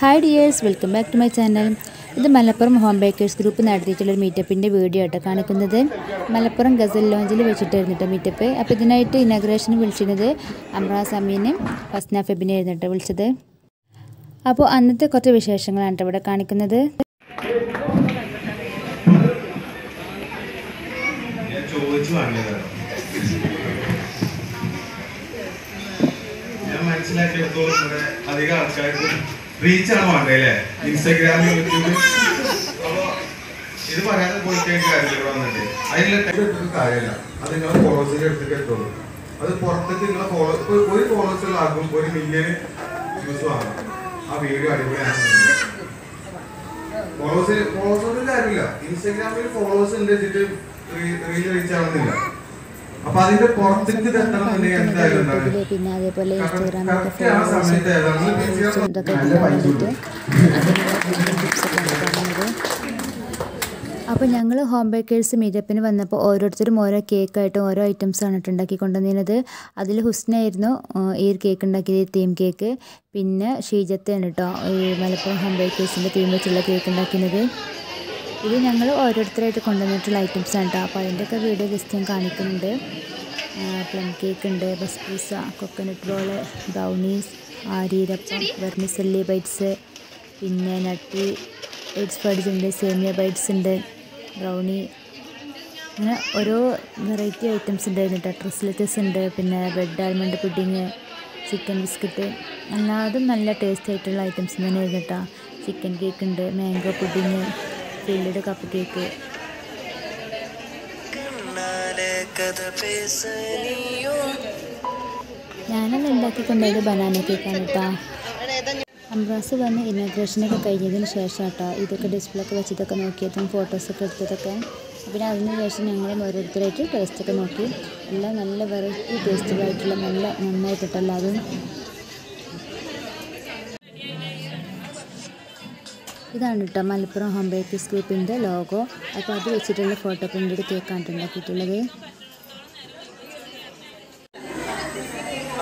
Hi dears welcome back to my channel ഇത് Malappuram home baker's group നടത്തിയിട്ടുള്ള നടത്തിയിട്ടുള്ളൊരു മീറ്റപ്പിന്റെ video ആട്ടോ കാണിക്കുന്നത്. മലപ്പുറം ഗസൽ ലോഞ്ചിൽ വെച്ചിട്ടായിരുന്നു കേട്ടോ മീറ്റപ്പ് അപ്പോൾ ഇതിനായിട്ട് ഇനാഗ്രേഷന് വിളിച്ചിരുന്നത് അമ്രാസ് അമീനും ഫസ്ന ഫെബിനെ ആയിരുന്നു കേട്ടോ വിളിച്ചത്. അപ്പോൾ അന്നത്തെ കുറച്ച് വിശേഷങ്ങളാണ് കേട്ടോ ഇവിടെ കാണിക്കുന്നത്. ഞാൻ മനസ്സിലാക്കിയെടുത്തോളം അധികം ആൾക്കാർക്ക് റീച്ചാണ് വേണ്ടത് അല്ലേ ഇൻസ്റ്റാഗ്രാം യൂട്യൂബ് അപ്പൊ ഇത് പറയാതെ പോയി കഴിഞ്ഞ കാര്യമില്ല ഇവിടെ വന്നിട്ട്. അതിനുള്ള എടുത്തിട്ട് കാര്യമില്ല. അത് നിങ്ങളെ ഫോളോവേഴ്സിന്റെ അടുത്തേക്ക് എത്തുള്ളൂ അത് പുറത്തേക്ക് നിങ്ങളെ ഫോളോ ഒരു ഫോളോവേഴ്സിലാകും ഒരു മില്യൺ വ്യൂസ് വാങ്ങും ആ വീഡിയോ അടിപൊളിയാണ്. ഫോളോവേഴ്സ് ഫോളോവേഴ്സിന്റെ കാര്യമില്ല. ഇൻസ്റ്റാഗ്രാമിൽ ഫോളോവേഴ്സ് ഉണ്ട് വെച്ചിട്ട് റീൽ റീച്ച് ആവുന്നില്ല അപ്പൊ അതിന്റെ പുറത്തേക്ക് എത്തണം പിന്നെ അതേപോലെ അപ്പോൾ ഞങ്ങൾ ഹോം ബേക്കേഴ്സ് മീറ്റപ്പിന് വന്നപ്പോൾ ഓരോരുത്തരും ഓരോ കേക്കായിട്ടും ഓരോ ഐറ്റംസാണ് കേട്ടോ ഉണ്ടാക്കി കൊണ്ടുവന്നിരുന്നത് അതിൽ ഹുസ്നായിരുന്നു ഈ ഒരു കേക്ക് ഉണ്ടാക്കിയത് തീം കേക്ക് പിന്നെ ഷീജത്തെയാണ് കേട്ടോ ഈ മലപ്പുറം ഹോം ബേക്കേഴ്സിന്റെ തീം വെച്ചുള്ള കേക്ക് ഉണ്ടാക്കുന്നത് ഇത് ഞങ്ങൾ ഓരോരുത്തരായിട്ട് കൊണ്ടുവന്നിട്ടുള്ള ആണ് കേട്ടോ അപ്പോൾ അതിന്റെയൊക്കെ വീഡിയോ ജസ്റ്റ് ഞാൻ കാണിക്കുന്നുണ്ട്. പ്ലം കേക്ക് ഉണ്ട് ബസ് പൂസ കൊക്കനട്ട് ബോൾ ബ്രൗണീസ് ആരീരപ്പം വെർമിസല്ലി ബൈറ്റ്സ് പിന്നെ നട്ടി എയ്ഡ്സ് ബൈഡ്സ് ഉണ്ട് സേമിയ ബൈറ്റ്സ് ഉണ്ട് ബ്രൗണി അങ്ങനെ ഓരോ വെറൈറ്റി ഐറ്റംസ് ഉണ്ടായിരുന്നു കേട്ടോ ട്രസ്ലറ്റസ് ഉണ്ട് പിന്നെ bread almond pudding chicken biscuit എല്ലാതും നല്ല ടേസ്റ്റ് ആയിട്ടുള്ള ഐറ്റംസ് തന്നെയായിരുന്നു കേട്ടോ ചിക്കൻ കേക്ക് ഉണ്ട് mango pudding filled cup cake. ഞാനന്ന് ഉണ്ടാക്കി കൊണ്ടുപോയത് ബനാന കേക്കാണ് കേട്ടോ അംബ്രാസ് വന്ന് ഇനാഗ്രേഷനൊക്കെ കഴിഞ്ഞതിന് ശേഷം കേട്ടോ ഇതൊക്കെ ഡിസ്പ്ലേ ഒക്കെ വെച്ചതൊക്കെ നോക്കിയതും ഫോട്ടോസൊക്കെ എടുത്തതൊക്കെ. പിന്നെ അതിന് ശേഷം ഞങ്ങളും ഓരോരുത്തരായിട്ട് ടേസ്റ്റൊക്കെ നോക്കി. എല്ലാം നല്ല വെറൈറ്റി ടേസ്റ്റുകളായിട്ടുള്ള നല്ല നന്നായിട്ടിട്ടല്ല അതും ഇതാണ് കേട്ടോ മലപ്പുറം ഹോം ബേക്കേഴ്സ് ഗ്രൂപ്പിന്റെ ലോഗോ. അപ്പോൾ അത് വെച്ചിട്ടുള്ള ഫോട്ടോ പ്രിന്റഡ് കേക്കാണ് ഉണ്ടാക്കിയിട്ടുള്ളത്.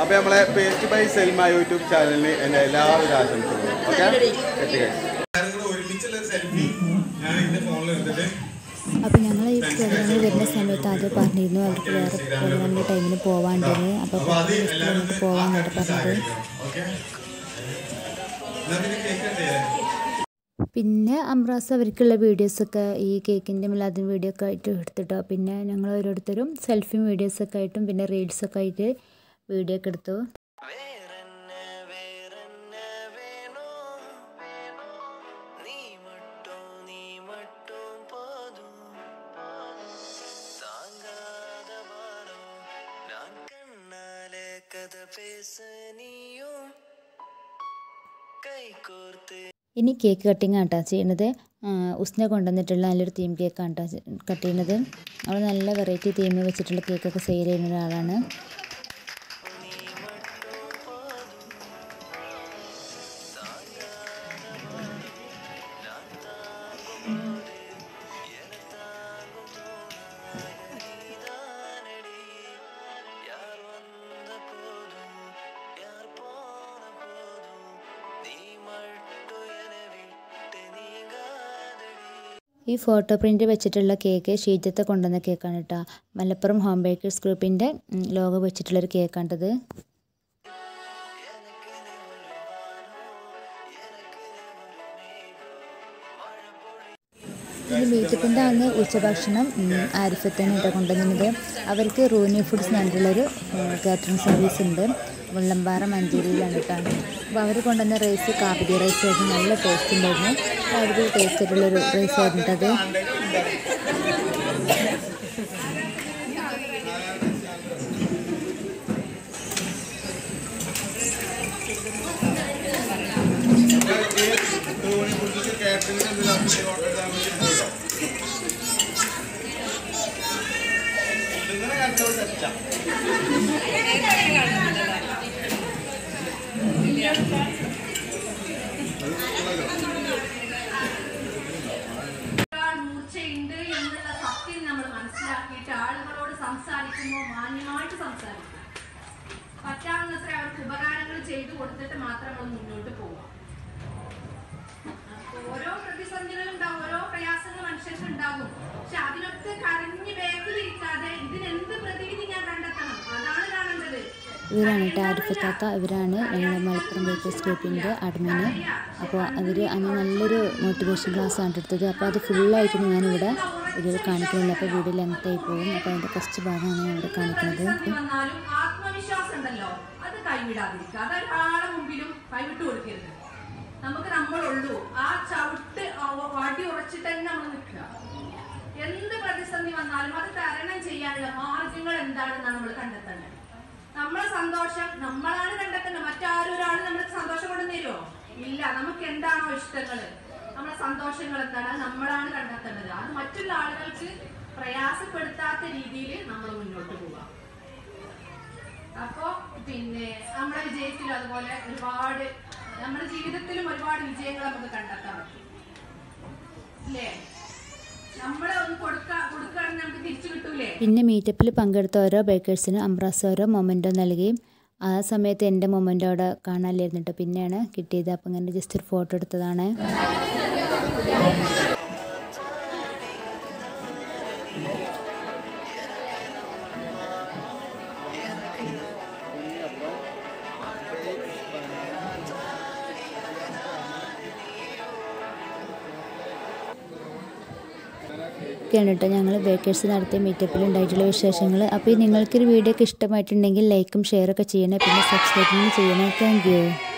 അപ്പൊ നമ്മളെ പേസ്റ്റ് ബൈ സെൽമ യൂട്യൂബ് ചാനലിന് എന്റെ എല്ലാവരും ആശംസകളും. ഓക്കെ? എല്ലാവരും കൂടെ ഒരുമിച്ചുള്ള സെൽഫി ഞാൻ എന്റെ ഫോണിൽ എടുത്തിട്ട് അപ്പോൾ ഞങ്ങൾ ഈ പ്രോഗ്രാമിൽ വരുന്ന സമയത്ത് ആദ്യം പറഞ്ഞിരുന്നു അവർക്ക് വേറെ പ്രോഗ്രാമിന്റെ ടൈമിന് പോവാണ്ടെന്ന് അപ്പോൾ പോകാമെന്നാണ് പറഞ്ഞത്. പിന്നെ അമ്രാസ് അവർക്കുള്ള വീഡിയോസൊക്കെ ഈ കേക്കിന്റെ മിലാദിൻ വീഡിയോ ഒക്കെ ആയിട്ട് എടുത്തിട്ടോ. പിന്നെ ഞങ്ങൾ ഓരോരുത്തരും സെൽഫി വീഡിയോസൊക്കെ ആയിട്ടും പിന്നെ റീൽസൊക്കെ ആയിട്ട് വീഡിയോ ഒക്കെ എടുത്തു കഥ പേസനിയോ കൈകോർത്ത് ഇനി കേക്ക് കട്ടിങ് ആട്ടോ ചെയ്യുന്നത് ഉസ്ന കൊണ്ടുവന്നിട്ടുള്ള നല്ലൊരു തീം കേക്കാണ് കട്ട് ചെയ്യുന്നത് അവൾ നല്ല വെറൈറ്റി തീം വെച്ചിട്ടുള്ള കേക്കൊക്കെ സെയിൽ ചെയ്യുന്ന ഒരാളാണ്. ഈ ഫോട്ടോ പ്രിന്റ് വെച്ചിട്ടുള്ള കേക്ക് ഷീജത്ത് കൊണ്ടുവന്ന കേക്കാണ് കേട്ടോ മലപ്പുറം ഹോം ബേക്കേഴ്സ് ഗ്രൂപ്പിന്റെ ലോഗോ വെച്ചിട്ടുള്ളൊരു കേക്കാണിത് ഈ അന്ന് ഉച്ചഭക്ഷണം ഉം, ആരിഫത്താണ് കേട്ടോ കൊണ്ടുവന്നത് അവർക്ക് റൂനി ഫുഡ്സ് പറഞ്ഞിട്ടുള്ളൊരു കാറ്ററിംഗ് സർവീസ് ഉണ്ട്. മുള്ളമ്പാറ മഞ്ചേരിയിലാണ് കേട്ടോ. അപ്പോൾ അവർ കൊണ്ടുവന്ന റൈസ് കാപ്പിരി റൈസ് ആയിരുന്നു. നല്ല ടേസ്റ്റ് ഉണ്ടായിരുന്നു. അവർക്ക് ടേസ്റ്റ് ആയിട്ടുള്ളൊരു റൈസ് ആയിരുന്നു അത്. ഒരുപാട് മൂർച്ചയുണ്ട് എന്നുള്ള സത്യം നമ്മൾ മനസ്സിലാക്കിയിട്ട് ആളുകളോട് സംസാരിക്കുമ്പോൾ മാന്യമായിട്ട് സംസാരിക്കും പറ്റാവുന്നത്ര അവർക്ക് ഉപകാരങ്ങൾ ചെയ്തു കൊടുത്തിട്ട് മാത്രം നമ്മൾ മുന്നോട്ട് പോവാം ഇവരാണ് കേട്ടോ ആരിഫത്താത്ത ഇവരാണ് ഞങ്ങളുടെ മലപ്പുറം ബേക്കേഴ്സ് ഗ്രൂപ്പിന്റെ അഡ്മിന് അപ്പോൾ അവർ അന്ന് നല്ലൊരു മോട്ടിവേഷൻ ക്ലാസ് ആണ് എടുത്തത്. അപ്പോൾ അത് ഫുള്ളായിട്ട് ഞാനിവിടെ ഇതിൽ കാണിക്കുന്നില്ല അപ്പോൾ വീഡിയോ ലെങ്ത് ആയി പോകും. അപ്പോൾ അതിന്റെ കുറച്ച് ഭാഗമാണ് ഞാൻ ഇവിടെ കാണിക്കുന്നത് നമുക്ക് നമ്മളുള്ളൂ. ആ ചവിട്ട് വാട്ടി വടി ഉറച്ചിട്ട് തന്നെ നമ്മൾ നിൽക്കുക. എന്ത് പ്രതിസന്ധി വന്നാലും അത് തരണം ചെയ്യാനുള്ള മാർഗങ്ങൾ എന്താണെന്നാണ് നമ്മൾ കണ്ടെത്തേണ്ടത്. നമ്മളെ സന്തോഷം നമ്മളാണ് കണ്ടെത്തുന്നത്. മറ്റാരും ഒരാൾ സന്തോഷം കൊണ്ടു തരുമോ ഇല്ല നമുക്ക് എന്താണോ ഇഷ്ടങ്ങൾ നമ്മളെ സന്തോഷങ്ങൾ എന്താണ്? നമ്മളാണ് കണ്ടെത്തേണ്ടത്. അത് മറ്റുള്ള ആളുകൾക്ക് പ്രയാസപ്പെടുത്താത്ത രീതിയിൽ നമ്മൾ മുന്നോട്ട് പോവാം അപ്പോ പിന്നെ നമ്മുടെ വിജയത്തിലും അതുപോലെ ഒരുപാട് നമ്മുടെ ജീവിതത്തിലും ഒരുപാട് വിജയങ്ങൾ നമുക്ക് കണ്ടെത്താൻ പറ്റും. അല്ലേ നമ്മളെ ഒന്ന് കൊടുക്ക കൊടുക്കുകയാണെങ്കിൽ നമുക്ക് തിരിച്ചു കിട്ടൂലേ? പിന്നെ മീറ്റപ്പിൽ പങ്കെടുത്ത ഓരോ ബേക്കേഴ്സിനും അംബ്രാസ് ഓരോ മൊമെന്റോ നൽകുകയും ആ സമയത്ത് എന്റെ മൊമെന്റോ അവിടെ കാണാനില്ലായിരുന്നു കേട്ടോ പിന്നെയാണ് കിട്ടിയത്. അപ്പം ഇങ്ങനെ ജസ്റ്റ് ഒരു ഫോട്ടോ എടുത്തതാണ്. ഒക്കെയാണ് കേട്ടോ ഞങ്ങൾ ബേക്കേഴ്സ് നടത്തിയ മീറ്റപ്പിൽ ഉണ്ടായിട്ടുള്ള വിശേഷങ്ങൾ അപ്പോൾ ഈ നിങ്ങൾക്കൊരു വീഡിയോ ഒക്കെ ഇഷ്ടമായിട്ടുണ്ടെങ്കിൽ ലൈക്കും ഷെയറൊക്കെ ചെയ്യണേ. പിന്നെ സബ്സ്ക്രൈബും ചെയ്യണേ. താങ്ക്